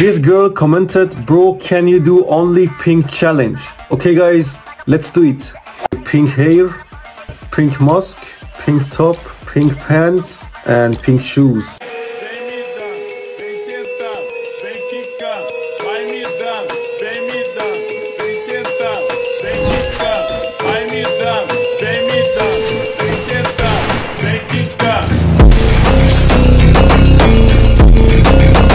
This girl commented, bro, can you do only pink challenge? Okay guys, let's do it. Pink hair, pink mask, pink top, pink pants, and pink shoes.